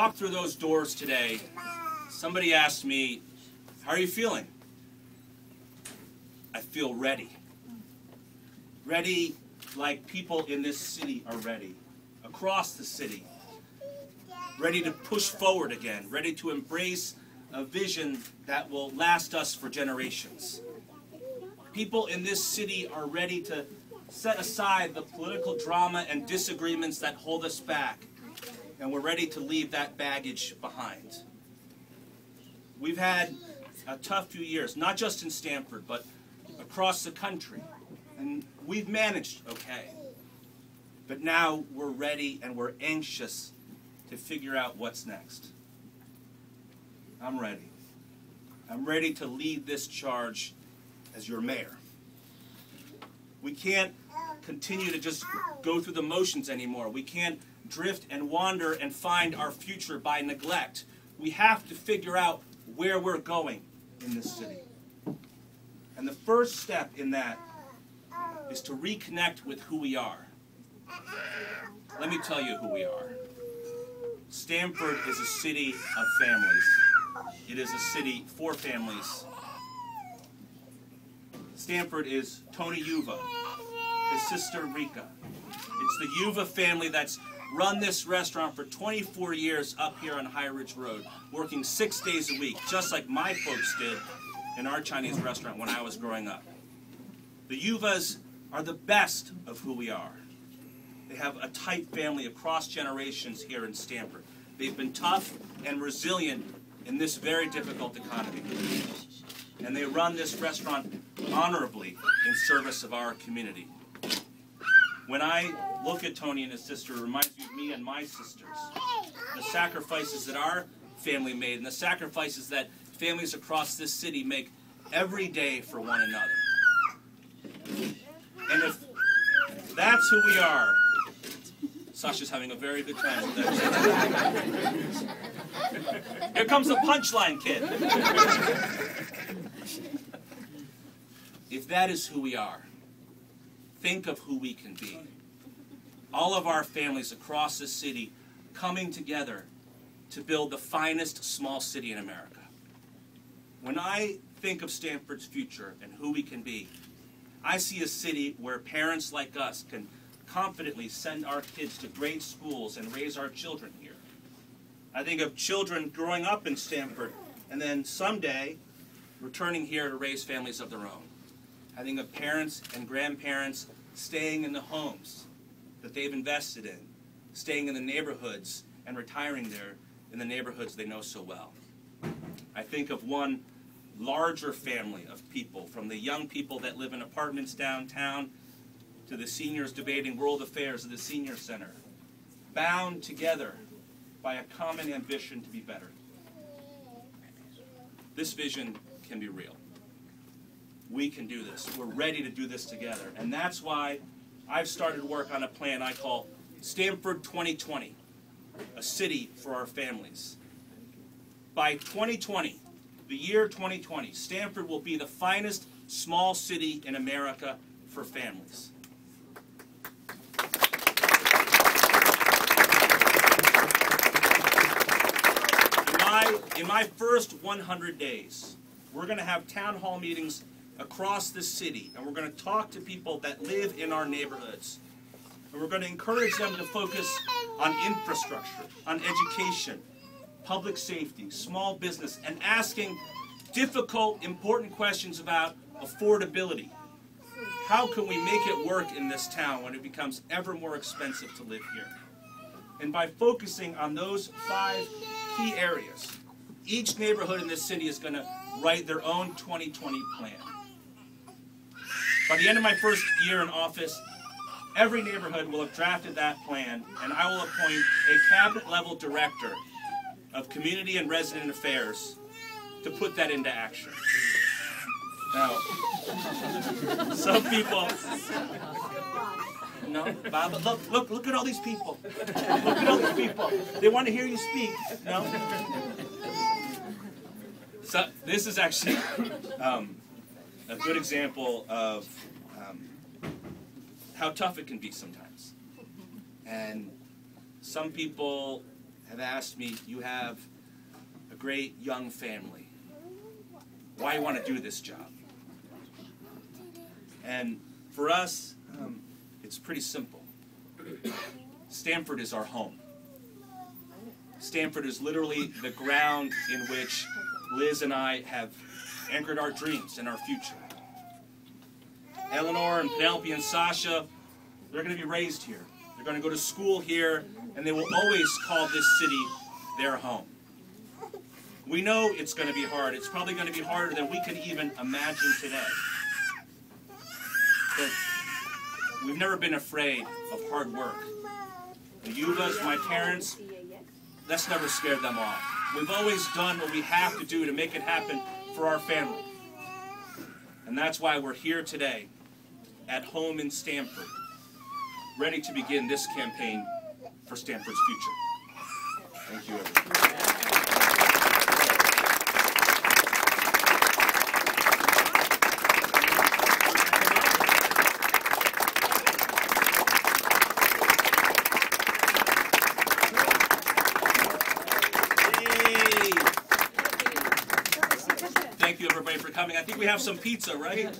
walked through those doors today, somebody asked me, How are you feeling? I feel ready. Ready like people in this city are ready, across the city. Ready to push forward again, ready to embrace a vision that will last us for generations. People in this city are ready to set aside the political drama and disagreements that hold us back and we're ready to leave that baggage behind. We've had a tough few years, not just in Stamford, but across the country. And we've managed okay. But now we're ready and we're anxious to figure out what's next. I'm ready. I'm ready to lead this charge as your mayor. We can't continue to just go through the motions anymore. We can't drift and wander and find our future by neglect. We have to figure out where we're going in this city. And the first step in that is to reconnect with who we are. Let me tell you who we are. Stamford is a city of families. It is a city for families. Stamford is Tony Yuva, his sister Rika. It's the Yuva family that's run this restaurant for 24 years up here on High Ridge Road, working six days a week, just like my folks did in our Chinese restaurant when I was growing up. The Yuvas are the best of who we are. They have a tight family across generations here in Stamford. They've been tough and resilient in this very difficult economy. And they run this restaurant honorably in service of our community. When I look at Tony and his sister, it reminds me of me and my sisters. The sacrifices that our family made and the sacrifices that families across this city make every day for one another. And if that's who we are, Sasha's having a very good time with that. Here comes the punchline, kid. if that is who we are, think of who we can be. All of our families across the city coming together to build the finest small city in America. When I think of Stamford's future and who we can be, I see a city where parents like us can confidently send our kids to great schools and raise our children here. I think of children growing up in Stamford and then someday returning here to raise families of their own. I think of parents and grandparents staying in the homes that they've invested in, staying in the neighborhoods and retiring there in the neighborhoods they know so well. I think of one larger family of people, from the young people that live in apartments downtown to the seniors debating world affairs at the senior center, bound together by a common ambition to be better. This vision can be real we can do this. We're ready to do this together. And that's why I've started work on a plan I call Stamford 2020, a city for our families. By 2020, the year 2020, Stamford will be the finest small city in America for families. In my, in my first 100 days, we're going to have town hall meetings across the city, and we're going to talk to people that live in our neighborhoods. And we're going to encourage them to focus on infrastructure, on education, public safety, small business, and asking difficult, important questions about affordability. How can we make it work in this town when it becomes ever more expensive to live here? And by focusing on those five key areas, each neighborhood in this city is going to write their own 2020 plan. By the end of my first year in office, every neighborhood will have drafted that plan, and I will appoint a cabinet level director of community and resident affairs to put that into action. Now, some people. No, Bob, look, look, look at all these people. Look at all these people. They want to hear you speak. No. So this is actually um, a good example of um, how tough it can be sometimes. And some people have asked me, you have a great young family. Why you want to do this job? And for us, um, it's pretty simple. Stamford is our home. Stamford is literally the ground in which Liz and I have anchored our dreams and our future. Eleanor and Penelope and Sasha, they're going to be raised here. They're going to go to school here, and they will always call this city their home. We know it's going to be hard. It's probably going to be harder than we could even imagine today. But we've never been afraid of hard work. The Yuvas, my parents, that's never scared them off. We've always done what we have to do to make it happen for our family. And that's why we're here today at home in Stamford, ready to begin this campaign for Stamford's future. Thank you, everyone. Yay! Thank you, everybody, for coming. I think we have some pizza, right?